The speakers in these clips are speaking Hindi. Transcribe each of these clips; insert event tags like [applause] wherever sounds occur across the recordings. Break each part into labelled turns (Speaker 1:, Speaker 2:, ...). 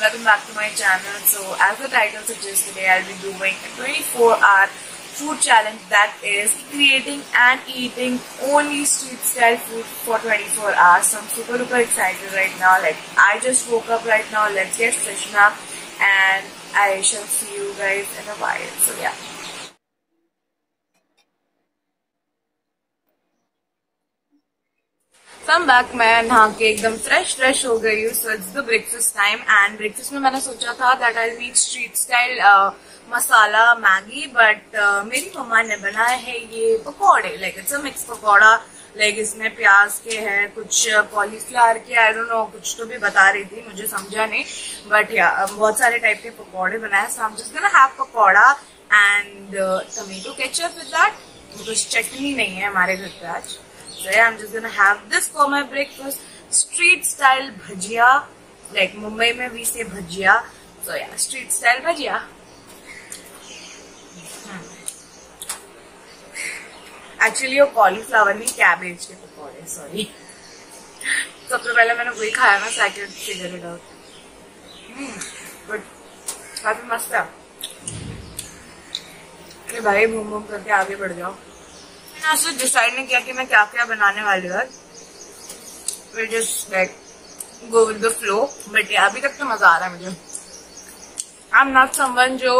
Speaker 1: welcome back to my channel. So as the title suggests today I'll be doing a 24 hour food challenge that is creating and eating only street style food for 24 hours. So I'm super super excited right now. Like I just woke up right now. Let's get freshen up and I shall see you guys in a while. So yeah. Some back मैं नहा के एकदम फ्रेश फ्रेश हो गई हूँ. So it's the breakfast time and breakfast में मैंने सोचा था that I meet street style masala Maggi but मेरी मम्मा ने बनाया है ये पकौड़े. Like it's a mix pakora. Like इसमें प्याज के हैं, कुछ कॉलीफ्लावर के आई डोंट नो कुछ तो भी बता रही थी, मुझे समझा नहीं. बट या बहुत सारे टाइप के पकौड़े बनाए. सो हम just gonna have pakora and tomato ketchup with that because चटनी नहीं है हमारे घर पे आज. Today I'm just gonna have this for my breakfast. Street style bhajia. Like Mumbai mein we say bhajia. So yeah, street style bhajia. Actually वो कॉलीफ्लावर नहीं कैबेज के पकौड़े सॉरी सबसे पहले मैंने वही खाया ना second figure it out but काफ़ी मस्त है भाई घूम घूम करके आगे बढ़ जाओ मैंने उससे डिसाइड नहीं किया कि मैं क्या क्या बनाने वाली हूँ। Go with the flow but अभी तक तो मज़ा आ रहा है मुझे। आई एम नॉट समवन जो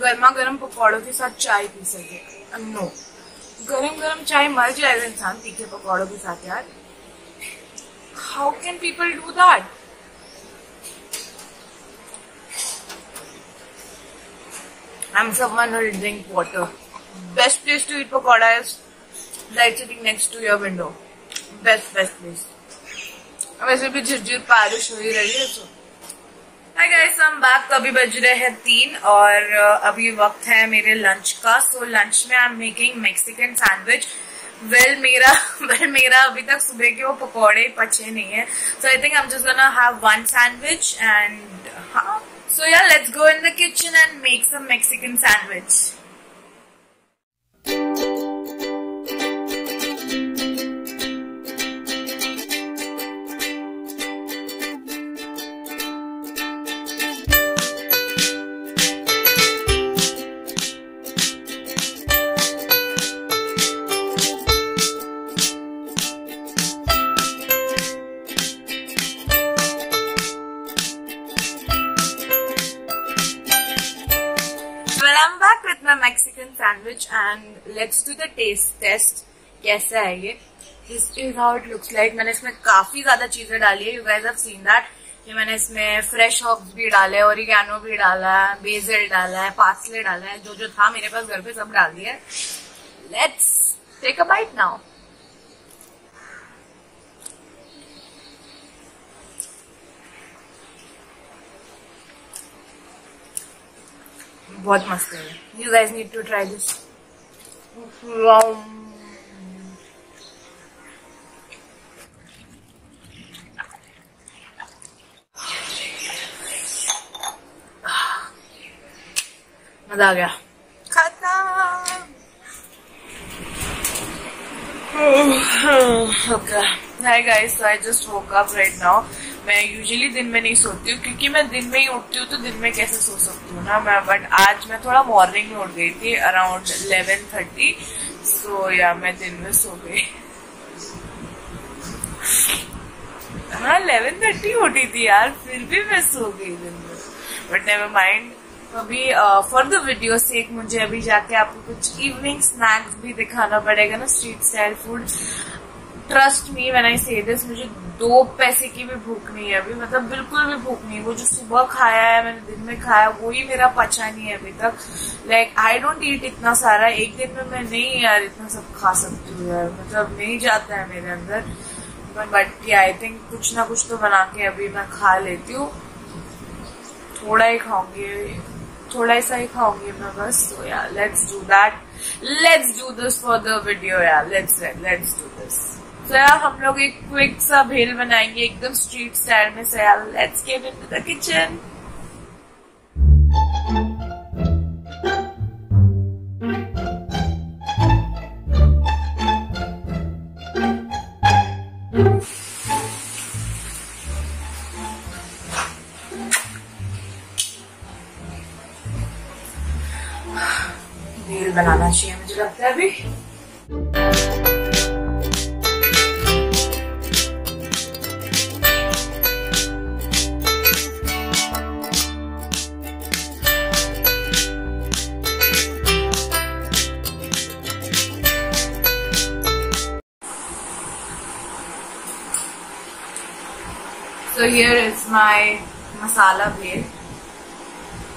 Speaker 1: गर्मा गर्म पकौड़ों के साथ चाय पी सके। नो गरम गरम चाय मर जाएगा इंसान तीखे पकौड़ों के साथ, यार। How can people do that I'm someone will drink water. Best place to eat pakoda is right sitting next to your window. Best, best place. वैसे भी झिरझिर बारिश हो ही रही है तो हाय गाइस हम बैक अभी बज रहे हैं तीन और अभी वक्त है मेरे लंच का सो लंच में I am making Mexican sandwich well मेरा [laughs] वेल मेरा अभी तक सुबह के वो पकौड़े पचे नहीं है so I think I am just gonna have one sandwich and So yeah, let's go in the kitchen and make some Mexican sandwich. Sandwich and let's do the taste test. कैसा है ये? This is how it looks like मैंने इसमें काफ़ी ज़्यादा चीज़ें डाली है. You guys have seen that कि मैंने इसमें फ्रेश हॉब्स भी डाले ओरिगैनो भी डाला है बेजल डाला है पासले डाला है, जो जो था मेरे पास घर पे सब डाल दिया let's take a bite now बहुत मस्त है you guys need to try this मज़ा आ गया okay hi guys so i just woke up right now मैं यूजुअली दिन में नहीं सोती हूँ, क्योंकि मैं दिन में ही उठती हूँ तो दिन में कैसे सो सकती हूँ ना मैं? बट आज मैं थोड़ा मॉर्निंग में उठ गई थी अराउंड इलेवन थर्टी सो या मैं दिन में सो गई। हाँ इलेवन थर्टी उठी थी यार, फिर भी मैं सो गई दिन में। बट नेवर माइंड अभी फॉर द वीडियो से एक मुझे अभी जाके आपको कुछ इवनिंग स्नैक्स भी दिखाना पड़ेगा ना street style food trust me when I say this मुझे दो पैसे की भी भूख नहीं है अभी मतलब बिल्कुल भी भूख नहीं वो जो सुबह खाया है, मैंने दिन में खाया वो ही मेरा पचा नहीं है अभी तक। लाइक आई डोंट ईट इतना सारा। एक दिन में मैं नहीं यार इतना सब खा सकती हूँ यार। मतलब नहीं जाता है मेरे अंदर। बट आई थिंक कुछ ना कुछ तो बना के अभी मैं खा लेती हूँ। थोड़ा ही खाऊँगी, थोड़ा सा ही खाऊँगी मैं बस। तो यार let's do that let's do this for the video यार लेट्स लेट्स डू दिस सया हम लोग एक क्विक सा भेल बनाएँगे एकदम स्ट्रीट स्टाइल में सया let's get into the kitchen bhel बनाना चाहिए मुझे लगता है अभी। So here is my masala base.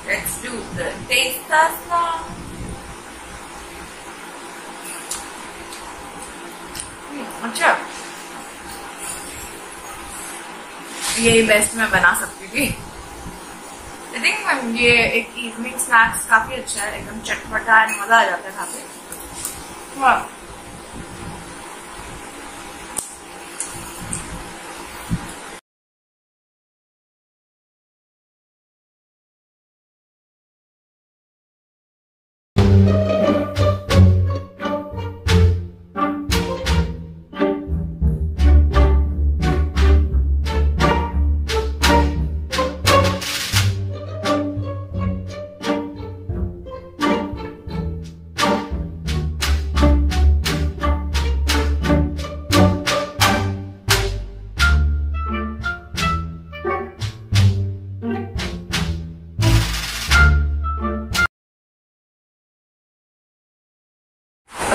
Speaker 1: Let's do the taste test now. Hmm, अच्छा यही बेस्ट मैं बना सकती थी आई थिंक ये एक इवनिंग स्नैक्स काफ़ी अच्छा है एकदम चटपटा है मज़ा आ जाता है खाते हाँ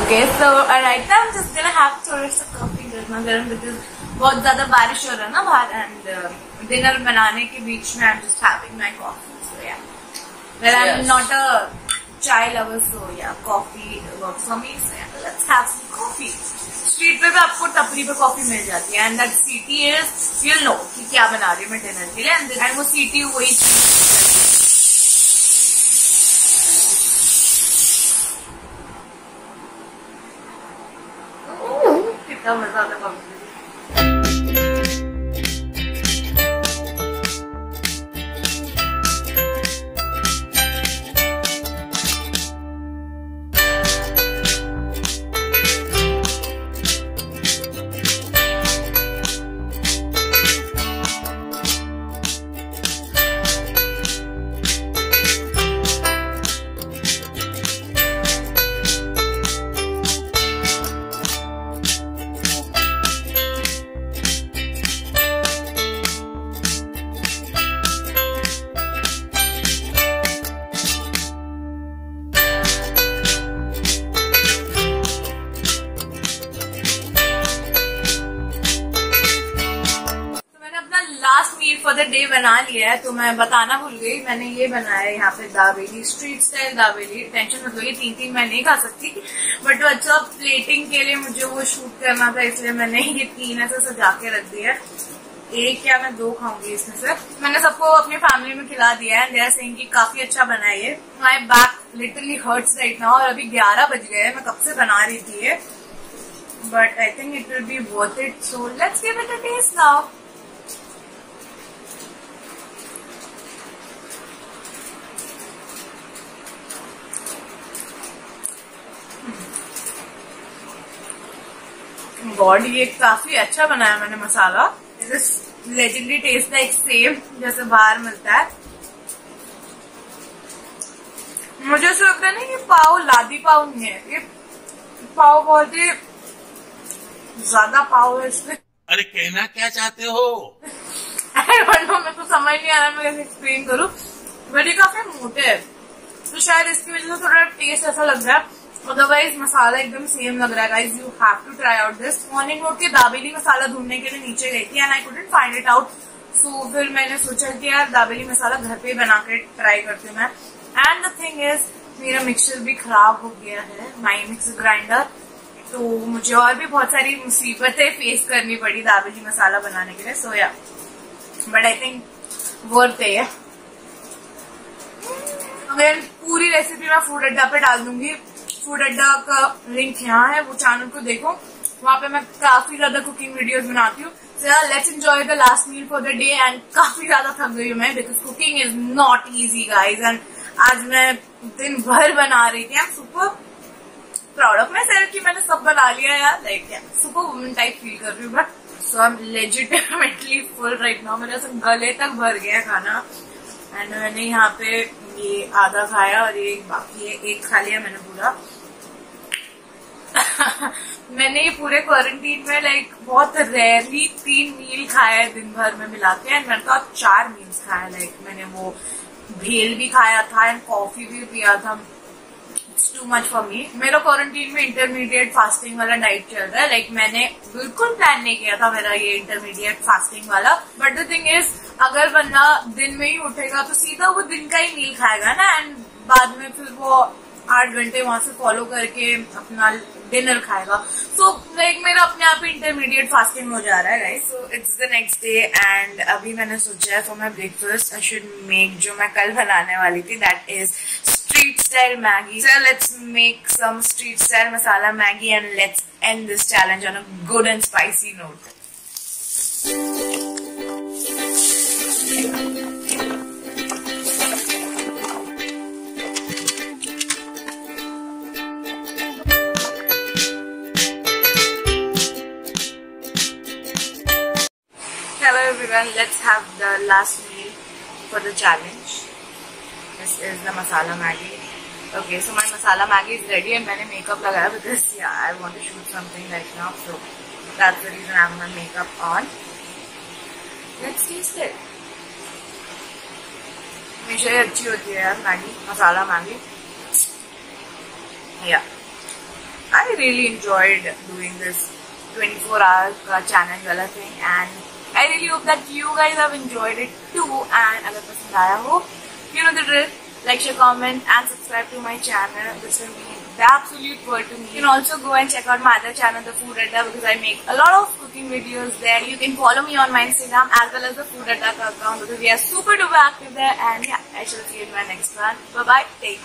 Speaker 1: Okay, so right now I'm just gonna have थोड़ा सा कॉफ़ी गर्मा गर्म बिकॉज़ बहुत ज़्यादा बारिश हो रहा है ना बाहर एंड डिनर बनाने के बीच में I am just having my coffee so yeah well I am
Speaker 2: Yes.
Speaker 1: Not a chai lover so yeah coffee works for me so yeah let's have some coffee street पे भी आपको टपरी पे कॉफ़ी मिल जाती है and that city is you know कि क्या बना रही हूँ मैं डिनर के लिए एंड वो सीटी वही चीज़ कितना मज़ा आता कॉफ़ी बना लिया है तो मैं बताना भूल गई। मैंने ये बनाया है यहाँ पे dabeli street style dabeli. Tension मत लो तीन तीन मैं नहीं खा सकती। बट वो अच्छा प्लेटिंग के लिए मुझे वो शूट करना था, इसलिए मैंने ये तीन ऐसे सजा के रख दिया एक या मैं दो खाऊँगी इसमें से। मैंने सबको अपनी फैमिली में खिला दिया है। देर सिंह की काफ़ी अच्छा बना है my back literally hurts right now और अभी ग्यारह बज गए मैं कब से बना रही थी ये। But I think it will be worth it so let's give it a test now God ये काफ़ी अच्छा बनाया मैंने मसाला। लेजेंडरी टेस्ट लाइक सेम जैसे बाहर मिलता है। मुझे ऐसा लगता है ना ये पाव लादी पाव नहीं है। ये पाव बहुत ही ज़्यादा पाव है इसमें।
Speaker 2: अरे कहना क्या चाहते हो?
Speaker 1: नो मेरे को समझ नहीं आ रहा मैं कैसे एक्सप्लेन करूँ। बट ये काफ़ी मोटे है। तो शायद इसकी वजह से थोड़ा टेस्ट ऐसा लग रहा है। अदरवाइज़ मसाला एकदम सेम लग रहा है guys you have to try out this morning road के दाबेली मसाला ढूँढने के लिए नीचे गई थी and I couldn't find it out so फिर मैंने सोचा कि यार दाबेली मसाला घर पे बना के ट्राई करती हूँ मैं. एंड द थिंग इज़ मेरा मिक्सर भी खराब हो गया है माई मिक्सर ग्राइंडर तो मुझे और भी बहुत सारी मुसीबतें फेस करनी पड़ी दाबेली मसाला बनाने के लिए. सो या बट आई थिंक वर्थ है अगर पूरी रेसिपी मैं फ़ूड अड्डा पे डाल दूँगी फ़ूड अड्डा का लिंक यहाँ है, वो चैनल को देखो। वहाँ पे मैं काफ़ी ज़्यादा कुकिंग वीडियोस बनाती हूँ। Let's enjoy the last meal for the day and काफ़ी ज़्यादा थक गई हूँ मैं because cooking is not easy guys and आज मैं दिन भर बना रही थी। Am super proud of myself कि मैंने सब बना लिया यार। Like super woman type feel कर रही हूँ but so I am legitimately full right now मेरे गले तक भर गया खाना। एंड मैंने यहाँ पे ये आधा खाया और ये बाकी है, एक खा लिया मैंने पूरा। [laughs] मैंने ये पूरे क्वारंटीन में लाइक बहुत रेयरली तीन मील खाया है दिन भर में मिला के। एंड मैंने तो चार मील्स खाया लाइक मैंने वो भेल भी खाया था एंड कॉफ़ी भी पिया था। It's too much for me मेरा क्वारंटीन में इंटरमीडिएट फास्टिंग वाला डाइट चल रहा है. लाइक like, मैंने बिल्कुल प्लान नहीं किया था मेरा ये इंटरमीडिएट फास्टिंग वाला. बट द थिंग इज़ अगर बंदा दिन में ही उठेगा तो सीधा वो दिन का ही मील खाएगा ना? एंड बाद में फिर वो आठ घंटे वहाँ से फॉलो करके अपना डिनर खाएगा. सो so, लाइक like, मेरा अपने आप ही इंटरमीडिएट फास्टिंग हो जा रहा है right so it's the next day and अभी मैंने सोचा है for my breakfast I should make जो मैं कल बनाने वाली थी that is street style Maggie. So let's make some street style masala Maggie and let's end this challenge on a good and spicy note. Hello everyone, let's have the last meal for the challenge. This is the masala Maggi okay so my masala Maggi is ready and मैंने मेकअप लगाया because I want to shoot something like now so that the reason I my makeup on let's test it हमेशा ही अच्छी होती है यार मैगी मसाला मैगी या I really enjoyed doing this 24 four hours का चैनल वाला thing and I really hope that you guys have enjoyed it too and अगर पसंद आया हो You know the drill. Like, share, comment and subscribe to my channel. This will mean the absolute world to me. You can also go and check out my other channel, The Food Adda, because I make a lot of cooking videos there. You can follow me on my Instagram as well as the Food Adda account because we are super duper active there. And yeah, I shall see you in my next one. Bye bye. Take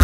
Speaker 1: care.